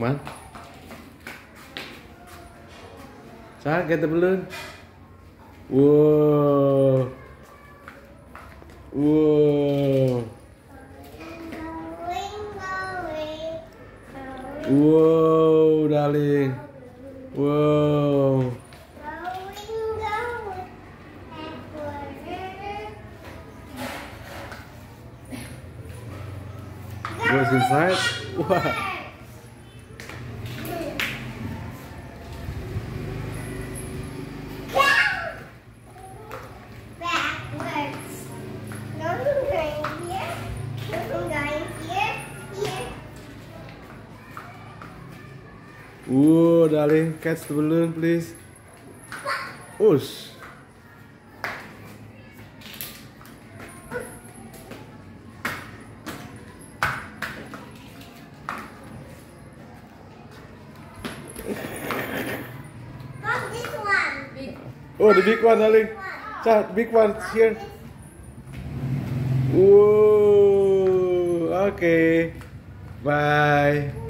Child, get the balloon. Whoa. Whoa. Whoa, darling. Whoa. What's inside? Wow. Whoa, darling, catch the balloon, please. This one. Oh, the big one, darling. Child, big one here. Whoa. Okay. Bye.